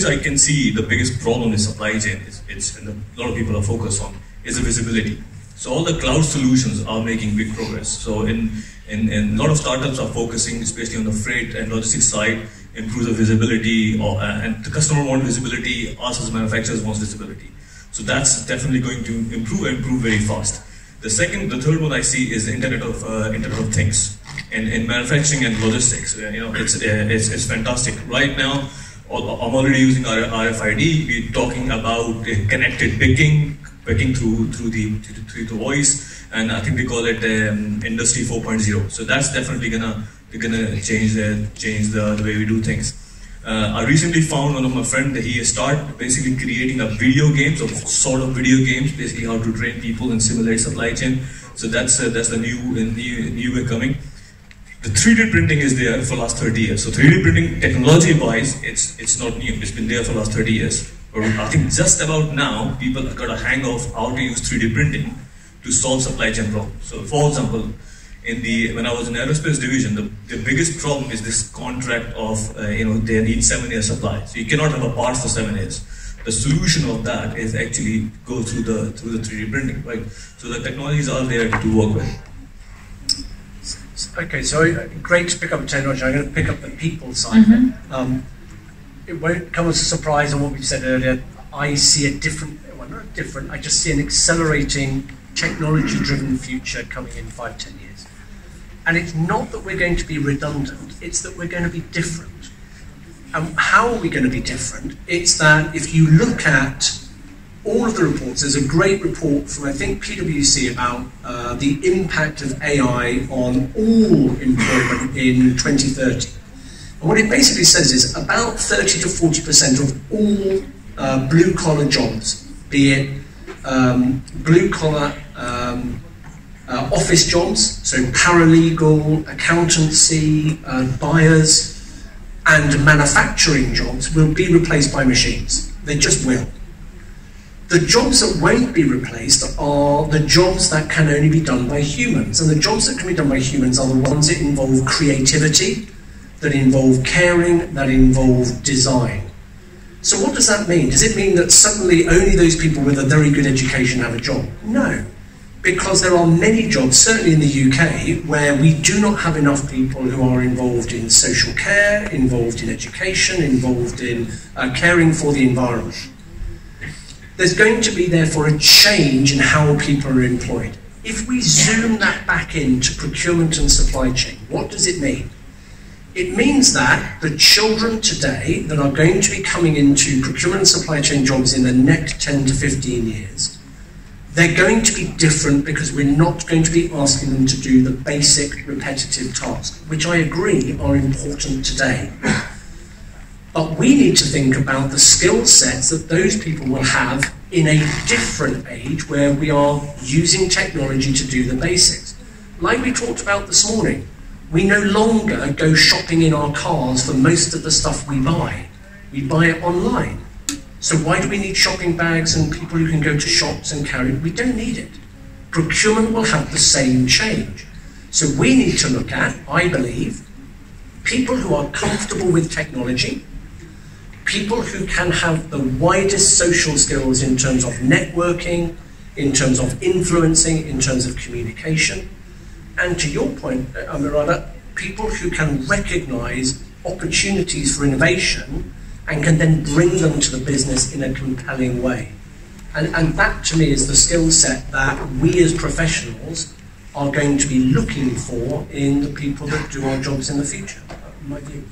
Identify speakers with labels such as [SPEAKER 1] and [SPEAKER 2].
[SPEAKER 1] which I can see the biggest problem in supply chain is it's and a lot of people are focused on is the visibility. So all the cloud solutions are making big progress. So in in, in a lot of startups are focusing, especially on the freight and logistics side, improve the visibility, or, uh, and the customer wants visibility, us as manufacturers wants visibility. So that's definitely going to improve and improve very fast. The second, the third one I see is the Internet of uh, Internet of Things. In, in manufacturing and logistics, uh, you know, it's, uh, it's, it's fantastic. Right now, I'm already using RFID. We're talking about connected picking, picking through through the through the voice, and I think we call it um, Industry 4.0. So that's definitely gonna gonna change the change the, the way we do things. Uh, I recently found one of my friends that he started basically creating a video games of sort of video games, basically how to train people and simulate supply chain. So that's uh, that's the new new new way coming. The 3D printing is there for the last 30 years. So 3D printing technology wise, it's it's not new. It's been there for the last 30 years. But I think just about now, people have got a hang of how to use 3D printing to solve supply chain problems. So for example, in the when I was in aerospace division, the, the biggest problem is this contract of uh, you know they need seven year supply. So you cannot have a part for seven years. The solution of that is actually go through the through the 3D printing, right? So the technologies are there to work with.
[SPEAKER 2] Okay, so great to pick up technology. I'm going to pick up the people side. Mm-hmm. Um, it won't come as a surprise on what we said earlier. I see a different, well, not different. I just see an accelerating technology-driven future coming in five, ten years. And it's not that we're going to be redundant, it's that we're going to be different. And how are we going to be different? It's that if you look at all of the reports, there's a great report from, I think, PwC about uh, the impact of AI on all employment in 2030. And what it basically says is about 30 to 40% of all uh, blue collar jobs, be it um, blue collar um, uh, office jobs, so paralegal, accountancy, uh, buyers, and manufacturing jobs will be replaced by machines. They just will. The jobs that won't be replaced are the jobs that can only be done by humans. And the jobs that can be done by humans are the ones that involve creativity, that involve caring, that involve design. So what does that mean? Does it mean that suddenly only those people with a very good education have a job? No because there are many jobs, certainly in the UK, where we do not have enough people who are involved in social care, involved in education, involved in uh, caring for the environment. There's going to be, therefore, a change in how people are employed. If we zoom that back into procurement and supply chain, what does it mean? It means that the children today that are going to be coming into procurement and supply chain jobs in the next 10 to 15 years they're going to be different because we're not going to be asking them to do the basic repetitive tasks, which I agree are important today. But we need to think about the skill sets that those people will have in a different age where we are using technology to do the basics. Like we talked about this morning, we no longer go shopping in our cars for most of the stuff we buy. We buy it online. So why do we need shopping bags and people who can go to shops and carry? it? We don't need it. Procurement will have the same change. So we need to look at, I believe, people who are comfortable with technology, people who can have the widest social skills in terms of networking, in terms of influencing, in terms of communication, and to your point, uh, Amirada, people who can recognize opportunities for innovation and can then bring them to the business in a compelling way. And, and that to me is the skill set that we as professionals are going to be looking for in the people that do our jobs in the future, my view.